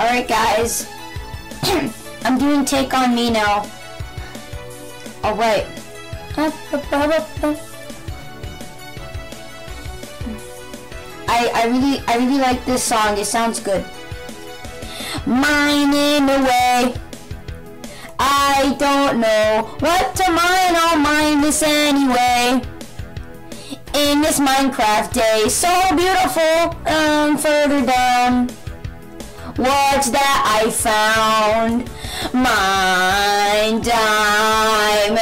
Alright guys, I'm doing Take On Me now. Alright. I, I really I really like this song. It sounds good. Mining away. I don't know what to mine. I'll mine this anyway. In this Minecraft day, so beautiful. Um, further down. What's that I found? Mine diamond.